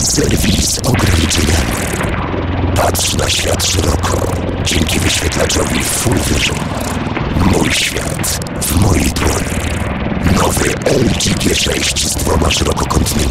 Serwis ograniczeniami. Patrz na świat szeroko, dzięki wyświetlaczowi Full Vision. Mój świat w mojej dłoni. Nowy LG G6 z dwoma szerokokątnymi.